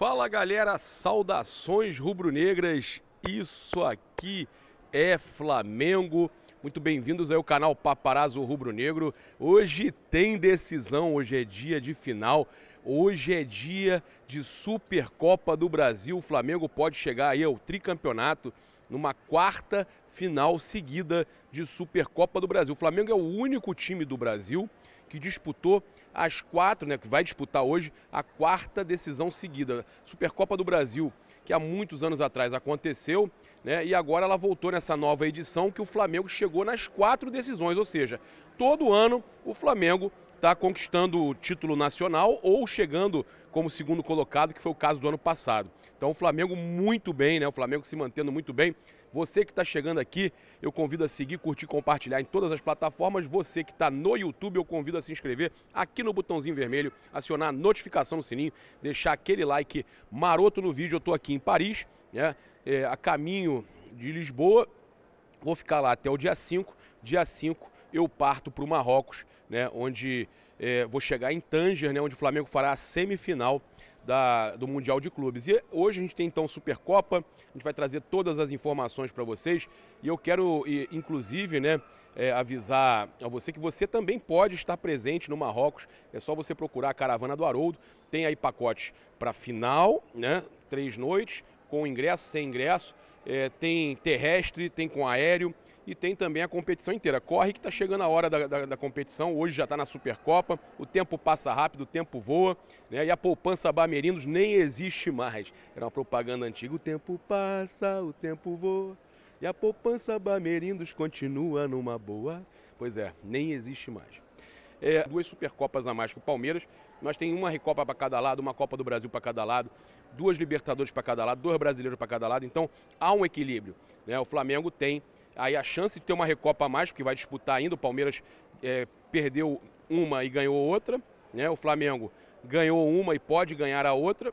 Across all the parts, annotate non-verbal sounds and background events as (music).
Fala galera, saudações rubro-negras. Isso aqui é Flamengo. Muito bem-vindos ao canal Paparazzo Rubro Negro. Hoje tem decisão, hoje é dia de final. Hoje é dia de Supercopa do Brasil. O Flamengo pode chegar aí ao tricampeonato numa quarta final seguida de Supercopa do Brasil. O Flamengo é o único time do Brasil que disputou as quatro, né, que vai disputar hoje a quarta decisão seguida. Supercopa do Brasil, que há muitos anos atrás aconteceu, né, e agora ela voltou nessa nova edição que o Flamengo chegou nas quatro decisões, ou seja, todo ano o Flamengo está conquistando o título nacional ou chegando como segundo colocado, que foi o caso do ano passado. Então o Flamengo muito bem, né? O Flamengo se mantendo muito bem. Você que está chegando aqui, eu convido a seguir, curtir, compartilhar em todas as plataformas. Você que está no YouTube, eu convido a se inscrever aqui no botãozinho vermelho, acionar a notificação no sininho, deixar aquele like maroto no vídeo. Eu estou aqui em Paris, né? É, a caminho de Lisboa. Vou ficar lá até o dia 5. Dia 5 eu parto para o Marrocos, né, onde é, vou chegar em Tanger, né, onde o Flamengo fará a semifinal da, do Mundial de Clubes. E hoje a gente tem então Supercopa, a gente vai trazer todas as informações para vocês e eu quero, inclusive, né, é, avisar a você que você também pode estar presente no Marrocos. É só você procurar a Caravana do Haroldo. Tem aí pacote para final, né, três noites, com ingresso, sem ingresso. É, tem terrestre, tem com aéreo e tem também a competição inteira. Corre que está chegando a hora da, da, da competição, hoje já está na Supercopa, o tempo passa rápido, o tempo voa, né? e a poupança Bamerinos nem existe mais. Era uma propaganda antiga, o tempo passa, o tempo voa, e a poupança Bamerindos continua numa boa. Pois é, nem existe mais. É, duas Supercopas a mais que o Palmeiras. Nós tem uma Recopa para cada lado, uma Copa do Brasil para cada lado, duas Libertadores para cada lado, dois brasileiros para cada lado. Então há um equilíbrio. Né? O Flamengo tem aí a chance de ter uma Recopa a mais, porque vai disputar ainda. O Palmeiras é, perdeu uma e ganhou outra. Né? O Flamengo ganhou uma e pode ganhar a outra.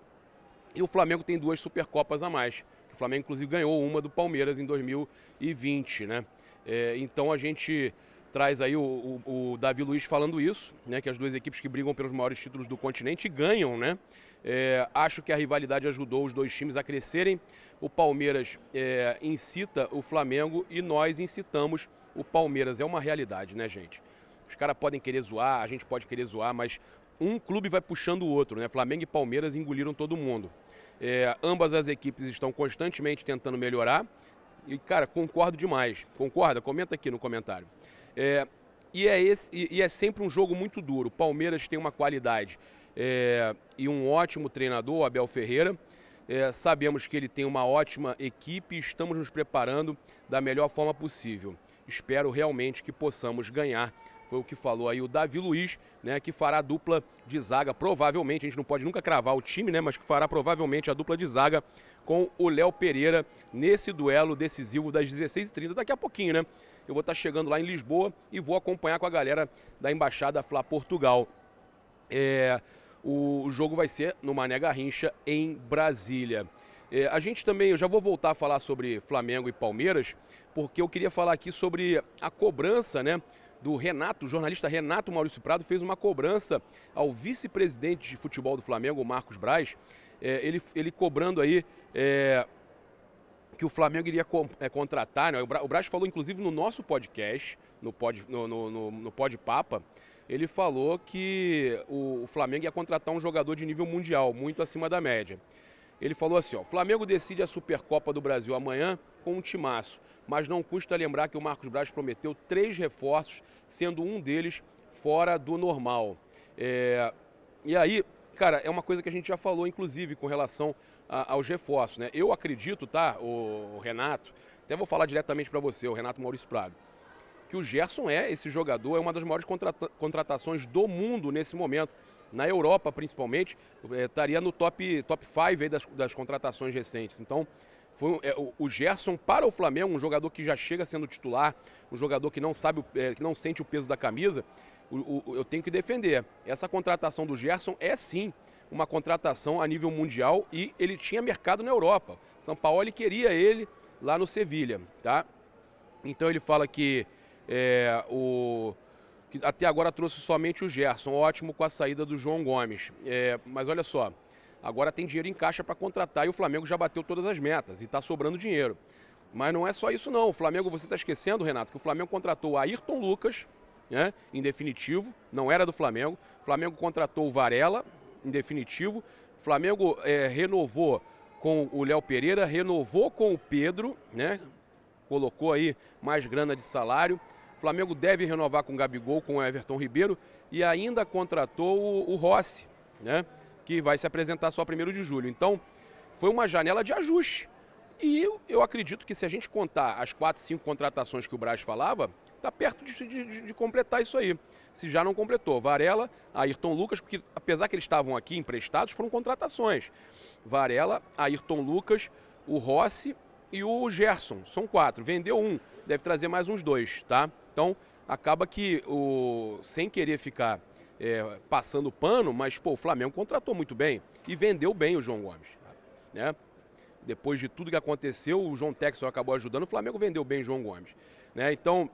E o Flamengo tem duas Supercopas a mais. O Flamengo, inclusive, ganhou uma do Palmeiras em 2020. Né? É, então a gente traz aí o, o, o, Davi Luiz falando isso, né, que as duas equipes que brigam pelos maiores títulos do continente ganham, né? É, acho que a rivalidade ajudou os dois times a crescerem. O Palmeiras é, incita o Flamengo e nós incitamos o Palmeiras. É uma realidade, né, gente? Os caras podem querer zoar, a gente pode querer zoar, mas um clube vai puxando o outro, né? Flamengo e Palmeiras engoliram todo mundo. É, ambas as equipes estão constantemente tentando melhorar. E, cara, concordo demais. Concorda? Comenta aqui no comentário. É, e, é esse, e, e, é sempre um jogo muito duro. Palmeiras tem uma qualidade é, e um ótimo treinador, Abel Ferreira. É, sabemos que ele tem uma ótima equipe e estamos nos preparando da melhor forma possível. Espero realmente que possamos ganhar. Foi o que falou aí o Davi Luiz, né, que fará a dupla de zaga, provavelmente, a gente não pode nunca cravar o time, né, mas que fará provavelmente a dupla de zaga com o Léo Pereira nesse duelo decisivo das 16h30. Daqui a pouquinho, né? Eu vou estar chegando lá em Lisboa e vou acompanhar com a galera da Embaixada Flá Portugal. É, o jogo vai ser no Mané Garrincha, em Brasília. É, a gente também, eu já vou voltar a falar sobre Flamengo e Palmeiras, porque eu queria falar aqui sobre a cobrança, né? Do Renato, o jornalista Renato Maurício Prado fez uma cobrança ao vice-presidente de futebol do Flamengo, Marcos Braz, é, ele, ele cobrando aí é, que o Flamengo iria co é, contratar, né? o Braz falou inclusive no nosso podcast, no Pod, no, no, no, no pod Papa, ele falou que o, o Flamengo ia contratar um jogador de nível mundial, muito acima da média. Ele falou assim: ó, Flamengo decide a Supercopa do Brasil amanhã com um timaço, mas não custa lembrar que o Marcos Braz prometeu três reforços, sendo um deles fora do normal. É, e aí, cara, é uma coisa que a gente já falou, inclusive, com relação a, aos reforços, né? Eu acredito, tá, o, o Renato, até vou falar diretamente para você, o Renato Maurício Prado, que o Gerson é esse jogador, é uma das maiores contrata contratações do mundo nesse momento. Na Europa, principalmente, é, estaria no top 5 top das, das contratações recentes. Então, foi é, o, o, Gerson para o Flamengo, um jogador que já chega sendo titular, um jogador que não sabe, é, que não sente o peso da camisa, o, o, eu tenho que defender. Essa contratação do Gerson é sim uma contratação a nível mundial e ele tinha mercado na Europa. São Paulo ele queria ele lá no Sevilha, tá? Então ele fala que, é, o, que até agora trouxe somente o Gerson, ótimo com a saída do João Gomes. É, mas olha só, agora tem dinheiro em caixa para contratar e o Flamengo já bateu todas as metas e está sobrando dinheiro. Mas não é só isso não. O Flamengo, você está esquecendo, Renato, que o Flamengo contratou Ayrton Lucas, né, em definitivo, não era do Flamengo. O Flamengo contratou o Varela, em definitivo. O Flamengo é, renovou com o Léo Pereira, renovou com o Pedro, né? Colocou aí mais grana de salário. O Flamengo deve renovar com o Gabigol, com o Everton Ribeiro e ainda contratou o, o Rossi, né? Que vai se apresentar só primeiro de julho. Então, foi uma janela de ajuste. E eu, eu acredito que se a gente contar as quatro, cinco contratações que o Braz falava, está perto de, de, de, completar isso aí. Se já não completou. Varela, Ayrton Lucas, porque apesar que eles estavam aqui emprestados, foram contratações. Varela, Ayrton Lucas, o Rossi e o Gerson. São quatro. Vendeu um, deve trazer mais uns dois, tá? Então, acaba que, o, sem querer ficar é, passando pano, mas pô, o Flamengo contratou muito bem e vendeu bem o João Gomes. Né? Depois de tudo que aconteceu, o João Texel acabou ajudando, o Flamengo vendeu bem o João Gomes. Né? Então,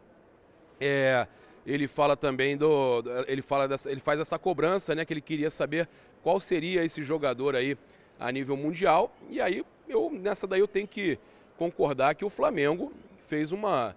é, ele fala também do. Ele, fala dessa, ele faz essa cobrança, né? Que ele queria saber qual seria esse jogador aí a nível mundial. E aí, eu, nessa daí eu tenho que concordar que o Flamengo fez uma.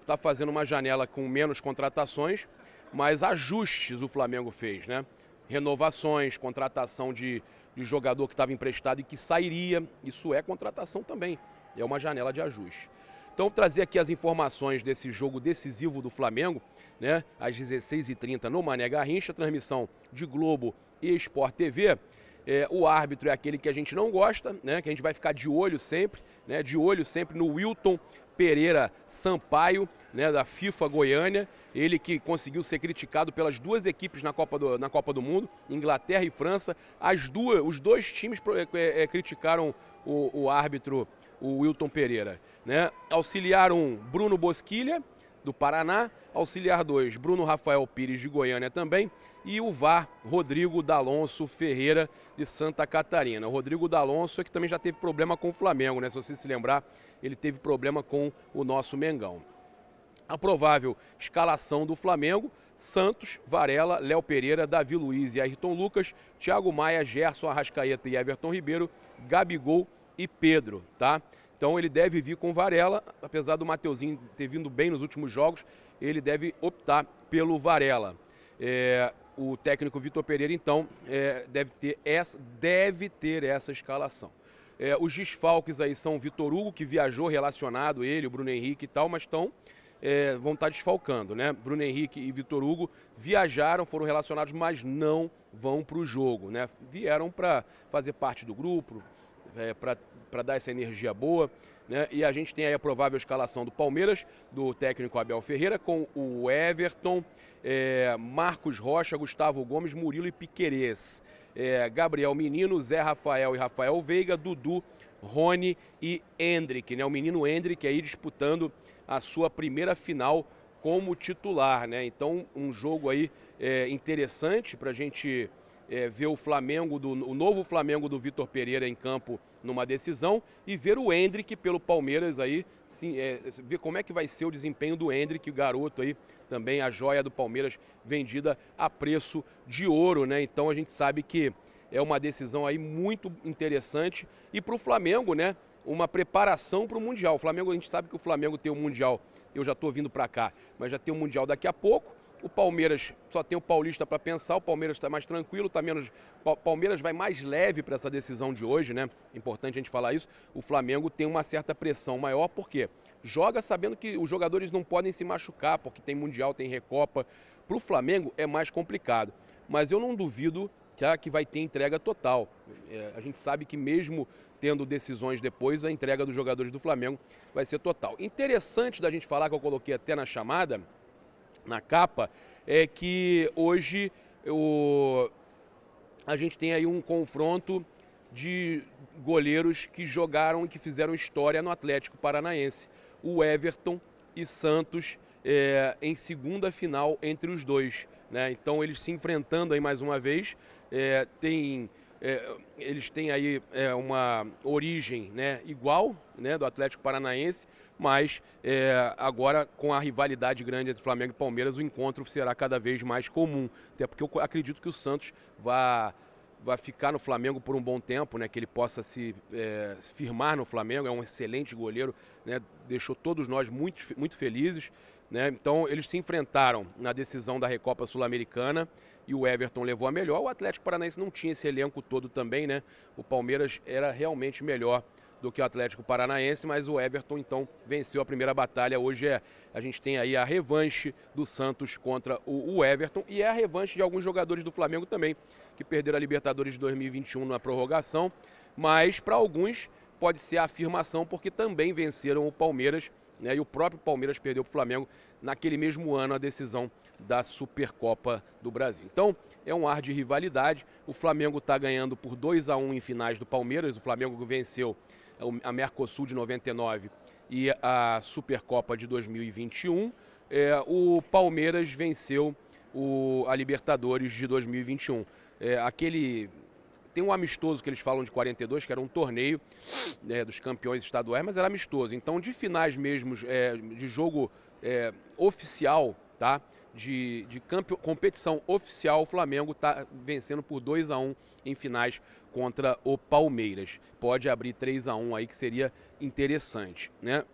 está fazendo uma janela com menos contratações, mas ajustes o Flamengo fez, né? Renovações, contratação de, de jogador que estava emprestado e que sairia. Isso é contratação também. É uma janela de ajuste. Então, trazer aqui as informações desse jogo decisivo do Flamengo, né? Às 16h30 no Mané Garrincha, transmissão de Globo e Sport TV. É, o árbitro é aquele que a gente não gosta, né? Que a gente vai ficar de olho sempre, né? De olho sempre no Wilton Pereira Sampaio, né, da FIFA Goiânia, ele que conseguiu ser criticado pelas duas equipes na Copa do, na Copa do Mundo, Inglaterra e França. As duas, os dois times é, é, criticaram o, o árbitro o Wilton Pereira. Né? Auxiliar 1, um, Bruno Bosquilha, do Paraná. Auxiliar 2, Bruno Rafael Pires, de Goiânia também. E o VAR, Rodrigo D'Alonso Ferreira, de Santa Catarina. O Rodrigo D'Alonso é que também já teve problema com o Flamengo, né? Se você se lembrar, ele teve problema com o nosso Mengão. A provável escalação do Flamengo: Santos, Varela, Léo Pereira, Davi Luiz e Ayrton Lucas, Thiago Maia, Gerson Arrascaeta e Everton Ribeiro, Gabigol e Pedro, tá? Então ele deve vir com Varela, apesar do Mateuzinho ter vindo bem nos últimos jogos, ele deve optar pelo Varela. É, o técnico Vitor Pereira, então, é, deve, ter essa, deve ter essa escalação. É, os desfalques aí são o Vitor Hugo, que viajou relacionado, ele, o Bruno Henrique e tal, mas estão é, vão estar desfalcando, né? Bruno Henrique e Vitor Hugo viajaram, foram relacionados, mas não vão para o jogo, né? Vieram para fazer parte do grupo, é, para dar essa energia boa. Né? E a gente tem aí a provável escalação do Palmeiras, do técnico Abel Ferreira, com o Everton, é, Marcos Rocha, Gustavo Gomes, Murilo e Piquerez. É, Gabriel Menino, Zé Rafael e Rafael Veiga, Dudu, Rony e Hendrick. Né? O menino Hendrick aí disputando a sua primeira final como titular. Né? Então, um jogo aí é, interessante para a gente é, ver o Flamengo, do, o novo Flamengo do Vitor Pereira em campo numa decisão e ver o Hendrick pelo Palmeiras aí, sim, é, ver como é que vai ser o desempenho do Hendrick, o garoto aí, também a joia do Palmeiras vendida a preço de ouro, né? Então a gente sabe que é uma decisão aí muito interessante e para o Flamengo, né? Uma preparação para o Mundial. O Flamengo, a gente sabe que o Flamengo tem o Mundial, eu já estou vindo para cá, mas já tem o Mundial daqui a pouco o Palmeiras só tem o Paulista para pensar, o Palmeiras está mais tranquilo, tá menos. Palmeiras vai mais leve para essa decisão de hoje, né? Importante a gente falar isso. O Flamengo tem uma certa pressão maior, porque joga sabendo que os jogadores não podem se machucar, porque tem Mundial, tem Recopa. Para o Flamengo é mais complicado. Mas eu não duvido que, vai ter entrega total. É, a gente sabe que mesmo tendo decisões depois, a entrega dos jogadores do Flamengo vai ser total. Interessante da gente falar, que eu coloquei até na chamada, na capa, é que hoje o, a gente tem aí um confronto de goleiros que jogaram e que fizeram história no Atlético Paranaense. O Everton e Santos é, em segunda final entre os dois. Né? Então eles se enfrentando aí mais uma vez. É, tem é, eles têm aí é, uma origem né, igual né, do Atlético Paranaense, mas é, agora com a rivalidade grande entre Flamengo e Palmeiras, o encontro será cada vez mais comum. Até porque eu acredito que o Santos vai vai ficar no Flamengo por um bom tempo, né? Que ele possa se é, firmar no Flamengo. É um excelente goleiro, né? Deixou todos nós muito, muito felizes. Né? Então eles se enfrentaram na decisão da Recopa Sul-Americana e o Everton levou a melhor. O Atlético Paranaense não tinha esse elenco todo também, né? O Palmeiras era realmente melhor do que o Atlético Paranaense, mas o Everton então venceu a primeira batalha. Hoje é, a gente tem aí a revanche do Santos contra o, o Everton e é a revanche de alguns jogadores do Flamengo também, que perderam a Libertadores de 2021 na prorrogação, mas para alguns pode ser a afirmação porque também venceram o Palmeiras né? E o próprio Palmeiras perdeu para o Flamengo naquele mesmo ano a decisão da Supercopa do Brasil. Então, é um ar de rivalidade. O Flamengo está ganhando por 2 a 1 em finais do Palmeiras. O Flamengo venceu a Mercosul de 99 e a Supercopa de 2021. É, o Palmeiras venceu o, a Libertadores de 2021. É, aquele tem um amistoso que eles falam de 42, que era um torneio é, dos campeões estaduais, mas era amistoso. Então, de finais mesmo, é, de jogo é, oficial, tá? De, de competição oficial, o Flamengo está vencendo por 2 a 1 em finais contra o Palmeiras. Pode abrir 3 a 1 aí, que seria interessante, né?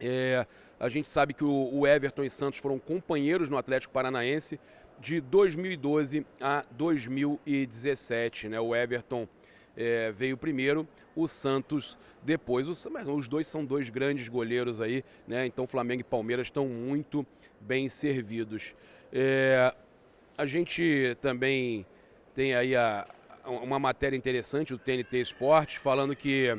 É, a gente sabe que o, o Everton e Santos foram companheiros no Atlético Paranaense de 2012 a 2017. Né? O Everton é, veio primeiro, o Santos depois. Os, os dois são dois grandes goleiros aí, né? então Flamengo e Palmeiras estão muito bem servidos. É, a gente também tem aí a, uma matéria interessante do TNT Esporte falando que,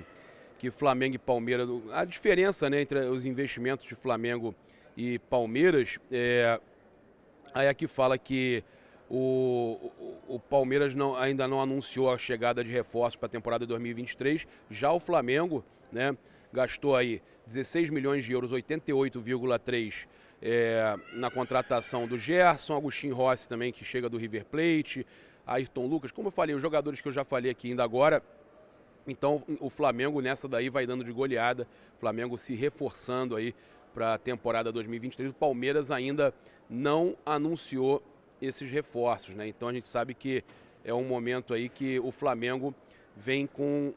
que Flamengo e Palmeiras, a diferença né, entre os investimentos de Flamengo e Palmeiras é, Aí aqui fala que o, o, o Palmeiras não, ainda não anunciou a chegada de reforços para a temporada 2023. Já o Flamengo, né, gastou aí 16 milhões de euros, 88,3 é, na contratação do Gerson, Agostinho Rossi também, que chega do River Plate, Ayrton Lucas. Como eu falei, os jogadores que eu já falei aqui ainda agora. Então o Flamengo nessa daí vai dando de goleada, Flamengo se reforçando aí para a temporada 2023. O Palmeiras ainda não anunciou esses reforços, né? Então a gente sabe que é um momento aí que o Flamengo vem com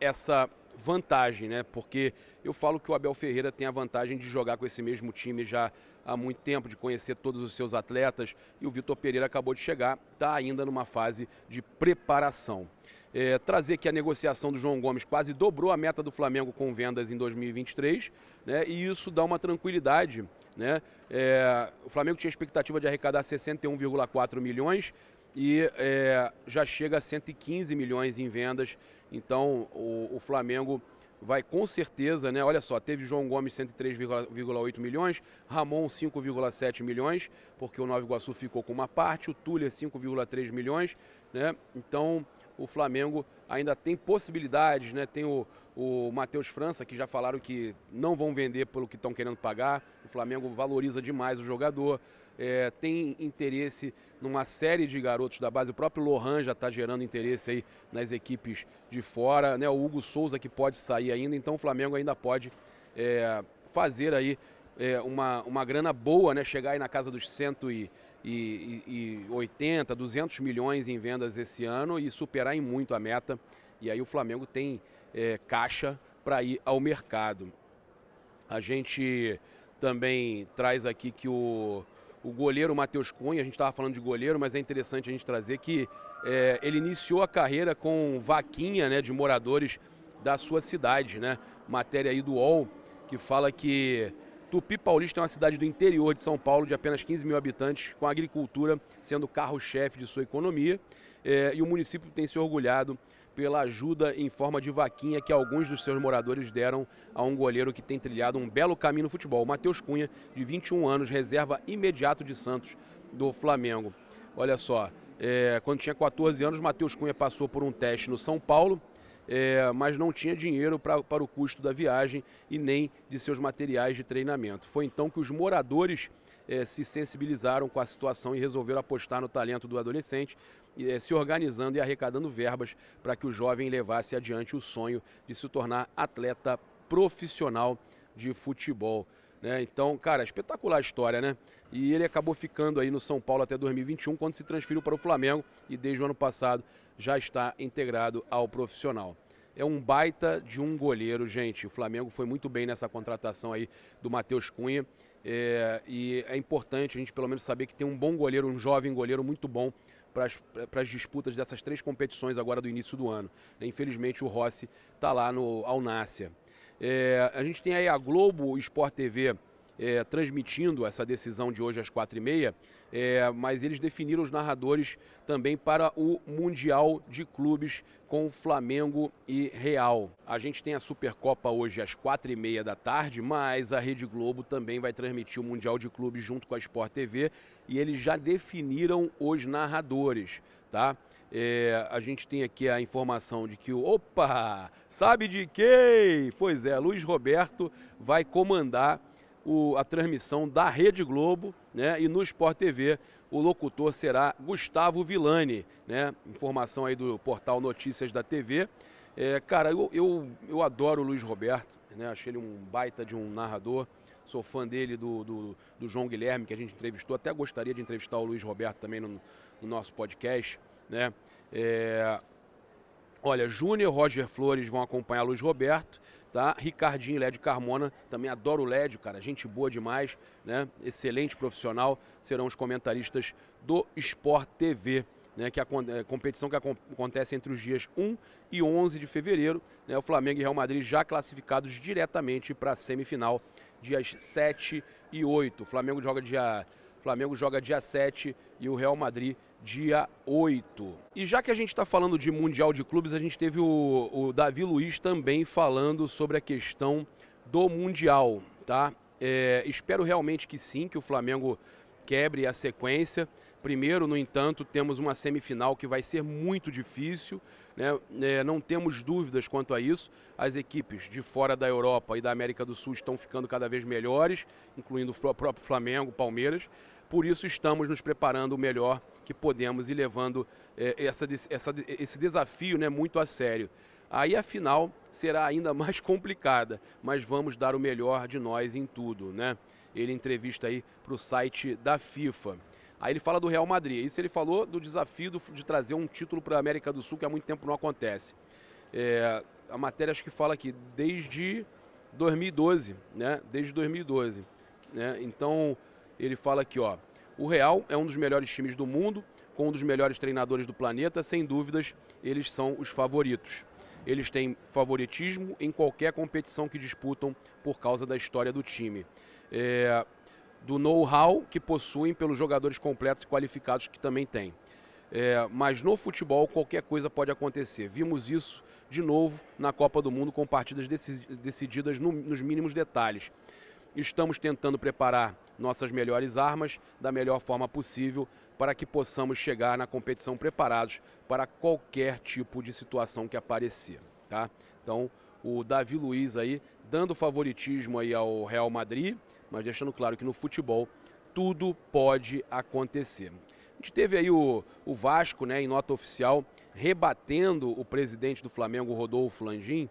essa vantagem, né? Porque eu falo que o Abel Ferreira tem a vantagem de jogar com esse mesmo time já há muito tempo, de conhecer todos os seus atletas, e o Vitor Pereira acabou de chegar, está ainda numa fase de preparação é, trazer que a negociação do João Gomes quase dobrou a meta do Flamengo com vendas em 2023, né? E isso dá uma tranquilidade, né? É, o Flamengo tinha expectativa de arrecadar 61,4 milhões e é, já chega a 115 milhões em vendas. Então o, o Flamengo vai com certeza, né? Olha só, teve João Gomes 103,8 milhões, Ramon 5,7 milhões, porque o Nova Iguaçu ficou com uma parte, o Túlia 5,3 milhões, né? Então o Flamengo ainda tem possibilidades, né? Tem o, o Matheus França, que já falaram que não vão vender pelo que estão querendo pagar. O Flamengo valoriza demais o jogador. É, tem interesse numa série de garotos da base. O próprio Lohan já está gerando interesse aí nas equipes de fora. Né? O Hugo Souza que pode sair ainda. Então o Flamengo ainda pode é, fazer aí é, uma, uma grana boa, né? Chegar aí na casa dos cento e e, e, 80, 200 milhões em vendas esse ano e superar em muito a meta. E aí o Flamengo tem é, caixa para ir ao mercado. A gente também traz aqui que o, o goleiro Matheus Cunha, a gente estava falando de goleiro, mas é interessante a gente trazer que é, ele iniciou a carreira com vaquinha né, de moradores da sua cidade. Né? Matéria aí do UOL que fala que Tupi Paulista é uma cidade do interior de São Paulo, de apenas 15 mil habitantes, com a agricultura sendo carro-chefe de sua economia. É, e o município tem se orgulhado pela ajuda em forma de vaquinha que alguns dos seus moradores deram a um goleiro que tem trilhado um belo caminho no futebol. Matheus Cunha, de 21 anos, reserva imediato de Santos do Flamengo. Olha só, é, quando tinha 14 anos, Matheus Cunha passou por um teste no São Paulo é, mas não tinha dinheiro pra, para o custo da viagem e nem de seus materiais de treinamento. Foi então que os moradores é, se sensibilizaram com a situação e resolveram apostar no talento do adolescente, é, se organizando e arrecadando verbas para que o jovem levasse adiante o sonho de se tornar atleta profissional de futebol. Né? Então, cara, espetacular a história, né? E ele acabou ficando aí no São Paulo até 2021, quando se transferiu para o Flamengo e desde o ano passado já está integrado ao profissional. É um baita de um goleiro, gente. O Flamengo foi muito bem nessa contratação aí do Matheus Cunha. É, e é importante a gente pelo menos saber que tem um bom goleiro, um jovem goleiro muito bom para as disputas dessas três competições agora do início do ano. Infelizmente o Rossi está lá no Alnácia. É, a gente tem aí a Globo Sport TV é, transmitindo essa decisão de hoje às quatro e meia, é, mas eles definiram os narradores também para o Mundial de Clubes com Flamengo e Real. A gente tem a Supercopa hoje às quatro e meia da tarde, mas a Rede Globo também vai transmitir o Mundial de Clubes junto com a Sport TV e eles já definiram os narradores, tá? É, a gente tem aqui a informação de que o. Opa! Sabe de quem? Pois é, Luiz Roberto vai comandar o, a transmissão da Rede Globo, né? E no Sport TV o locutor será Gustavo Villani, né? Informação aí do portal Notícias da TV. É, cara, eu, eu, eu adoro o Luiz Roberto, né? Achei ele um baita de um narrador. Sou fã dele, do, do, do João Guilherme, que a gente entrevistou. Até gostaria de entrevistar o Luiz Roberto também no, no nosso podcast, né? É, olha, Júnior Roger Flores vão acompanhar Luiz Roberto tá? Ricardinho Lédio Carmona, também adoro o Lédio, cara, gente boa demais, né? Excelente profissional, serão os comentaristas do Sport TV. Né, que é a, é, competição que acontece entre os dias 1 e 11 de fevereiro. Né, o Flamengo e Real Madrid já classificados diretamente para a semifinal, dias 7 e 8. O Flamengo joga dia Flamengo joga dia 7 e o Real Madrid dia 8. E já que a gente está falando de Mundial de Clubes, a gente teve o, o, Davi Luiz também falando sobre a questão do Mundial, tá? É, espero realmente que sim, que o Flamengo quebre a sequência. Primeiro, no entanto, temos uma semifinal que vai ser muito difícil, né? É, não temos dúvidas quanto a isso. As equipes de fora da Europa e da América do Sul estão ficando cada vez melhores, incluindo o próprio Flamengo, Palmeiras. Por isso estamos nos preparando o melhor que podemos e levando é, essa, essa, esse desafio né, muito a sério. Aí a final será ainda (laughs) mais complicada, mas vamos dar o melhor de nós em tudo, né? Ele entrevista aí para o site da FIFA. Aí ele fala do Real Madrid. Isso ele falou do desafio do, de trazer um título para a América do Sul que há muito tempo não acontece. É, a matéria acho que fala aqui desde 2012, né? Desde 2012, né? Então ele fala aqui, ó. O Real é um dos melhores times do mundo, com um dos melhores treinadores do planeta, sem dúvidas, eles são os favoritos. Eles têm favoritismo em qualquer competição que disputam por causa da história do time. É, do know-how que possuem pelos jogadores completos e qualificados que também têm. É, mas no futebol qualquer coisa pode acontecer. Vimos isso de novo na Copa do Mundo com partidas decididas no, nos mínimos detalhes. Estamos tentando preparar nossas melhores armas da melhor forma possível para que possamos chegar na competição preparados para qualquer tipo de situação que aparecer, tá? Então, o Davi Luiz aí dando favoritismo aí ao Real Madrid, mas deixando claro que no futebol tudo pode acontecer. A gente teve aí o, o Vasco, né, em nota oficial, rebatendo o presidente do Flamengo, Rodolfo Landim,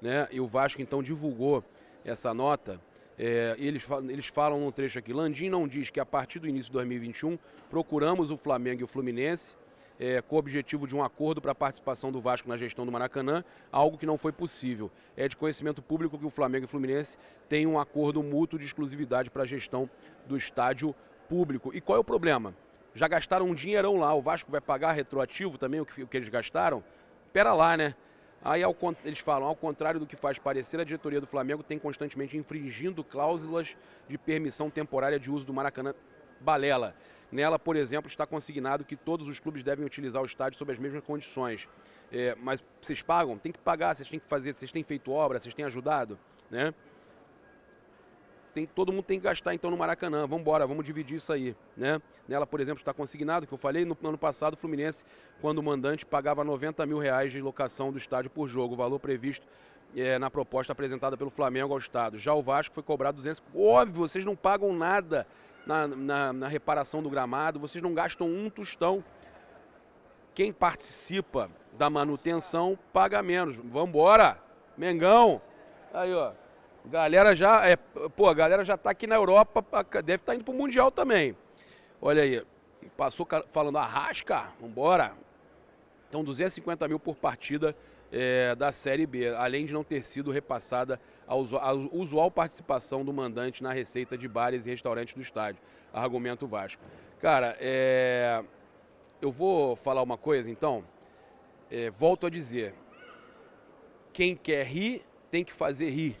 né? E o Vasco então divulgou essa nota é, eles, eles falam num trecho aqui: Landim não diz que a partir do início de 2021 procuramos o Flamengo e o Fluminense é, com o objetivo de um acordo para a participação do Vasco na gestão do Maracanã, algo que não foi possível. É de conhecimento público que o Flamengo e o Fluminense têm um acordo mútuo de exclusividade para a gestão do estádio público. E qual é o problema? Já gastaram um dinheirão lá, o Vasco vai pagar retroativo também o que, o que eles gastaram? Pera lá, né? Aí ao, eles falam, ao contrário do que faz parecer, a diretoria do Flamengo tem constantemente infringindo cláusulas de permissão temporária de uso do Maracanã. Balela. Nela, por exemplo, está consignado que todos os clubes devem utilizar o estádio sob as mesmas condições. É, mas vocês pagam? Tem que pagar, vocês têm que fazer, vocês têm feito obra, vocês têm ajudado, né? tem, todo mundo tem que gastar então no Maracanã. Vamos embora, vamos dividir isso aí. Né? Nela, por exemplo, está consignado, que eu falei, no, no ano passado o Fluminense, quando o mandante pagava 90 mil reais de locação do estádio por jogo, o valor previsto é, na proposta apresentada pelo Flamengo ao Estado. Já o Vasco foi cobrado 200. Óbvio, vocês não pagam nada na, na, na reparação do gramado, vocês não gastam um tostão. Quem participa da manutenção paga menos. Vamos embora, Mengão. Aí, ó. Galera já, é, pô, a galera já tá aqui na Europa, deve estar tá indo pro Mundial também. Olha aí, passou falando arrasca, vambora. Então 250 mil por partida é, da Série B, além de não ter sido repassada a usual participação do mandante na receita de bares e restaurantes do estádio. Argumento Vasco. Cara, é, eu vou falar uma coisa então. É, volto a dizer: quem quer rir tem que fazer rir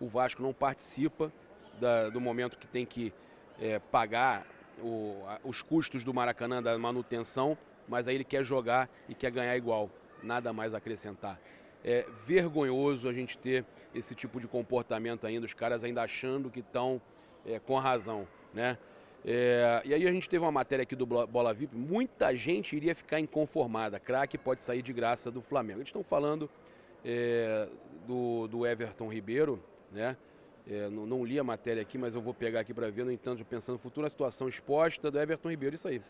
o Vasco não participa da, do momento que tem que é, pagar o, a, os custos do Maracanã, da manutenção, mas aí ele quer jogar e quer ganhar igual. Nada mais a acrescentar. É vergonhoso a gente ter esse tipo de comportamento ainda, os caras ainda achando que estão é, com razão, né? É, e aí a gente teve uma matéria aqui do Bola VIP, muita gente iria ficar inconformada. Craque pode sair de graça do Flamengo. Eles estão falando é, do, do Everton Ribeiro, né? É, não, não, li a matéria aqui, mas eu vou pegar aqui para ver, no entanto, pensando no futuro, a situação exposta do Everton Ribeiro, isso aí.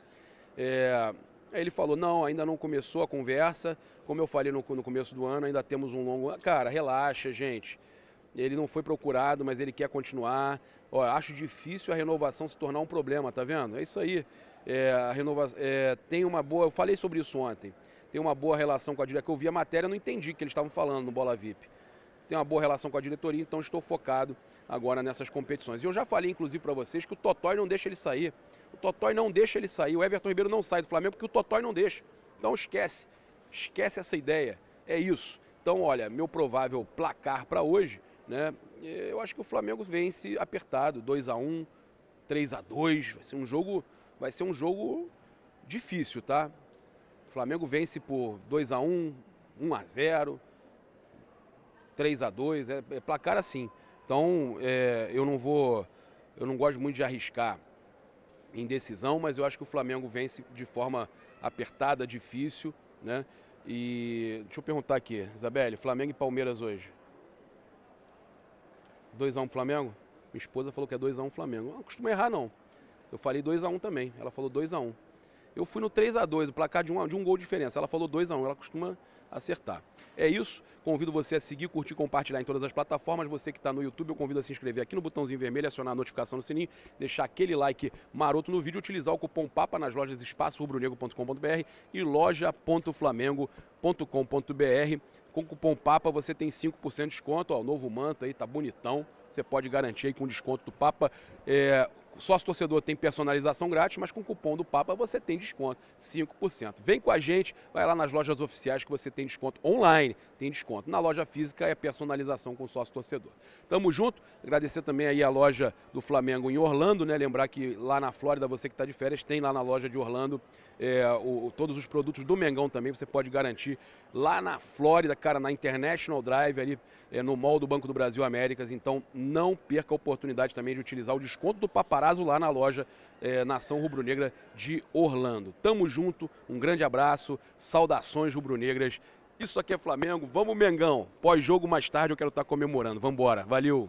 Aí ele falou, não, ainda não começou a conversa, como eu falei no, no começo do ano, ainda temos um longo... Cara, relaxa, gente. Ele não foi procurado, mas ele quer continuar. Ó, acho difícil a renovação se tornar um problema, tá vendo? É isso aí. É, a renovação é, tem uma boa. Eu falei sobre isso ontem. Tem uma boa relação com a. Que eu vi a matéria, não entendi o que eles estavam falando no Bola VIP tenho uma boa relação com a diretoria, então estou focado agora nessas competições. E eu já falei, inclusive, para vocês que o Totói não deixa ele sair. O Totói não deixa ele sair. O Everton Ribeiro não sai do Flamengo porque o Totói não deixa. Então esquece. Esquece essa ideia. É isso. Então, olha, meu provável placar para hoje, né? Eu acho que o Flamengo vence apertado, 2 a 1 3 a 2 Vai ser um jogo. Vai ser um jogo difícil, tá? O Flamengo vence por 2 a 1 1 a 0 3 a 2 é, é placar assim. Então, é, eu não vou, eu não gosto muito de arriscar em decisão, mas eu acho que o Flamengo vence de forma apertada, difícil, né? E deixa eu perguntar aqui, Isabelle, Flamengo e Palmeiras hoje. 2x1 um Flamengo? Minha esposa falou que é 2x1 um Flamengo. Não costumo errar, não. Eu falei 2x1 um também. Ela falou 2x1. Eu fui no 3x2, o placar de um, de um gol de diferença. Ela falou 2x1. Ela costuma acertar. É isso. Convido você a seguir, curtir, compartilhar em todas as plataformas. Você que está no YouTube, eu convido a se inscrever aqui no botãozinho vermelho, acionar a notificação no sininho, deixar aquele like maroto no vídeo, utilizar o cupom PAPA nas lojas espaço rubronegro.com.br e loja.flamengo.com.br. Com o cupom PAPA você tem 5% de desconto. Ó, o novo manto aí tá bonitão. Você pode garantir aí com desconto do Papa. É, sócio torcedor tem personalização grátis, mas com o cupom do Papa você tem desconto, 5%. Vem com a gente, vai lá nas lojas oficiais que você tem desconto online, tem desconto. Na loja física é personalização com sócio torcedor. Tamo junto, agradecer também aí a loja do Flamengo em Orlando, né? Lembrar que lá na Flórida, você que está de férias, tem lá na loja de Orlando é, o, todos os produtos do Mengão também, você pode garantir lá na Flórida, cara, na International Drive, ali é, no mall do Banco do Brasil Américas. Então não perca a oportunidade também de utilizar o desconto do paparazzo lá na loja é, Nação Rubro-Negra de Orlando. Tamo junto, um grande abraço, saudações rubro-negras. Isso aqui é Flamengo, vamos Mengão. Pós-jogo mais tarde eu quero estar comemorando. Vambora, valeu!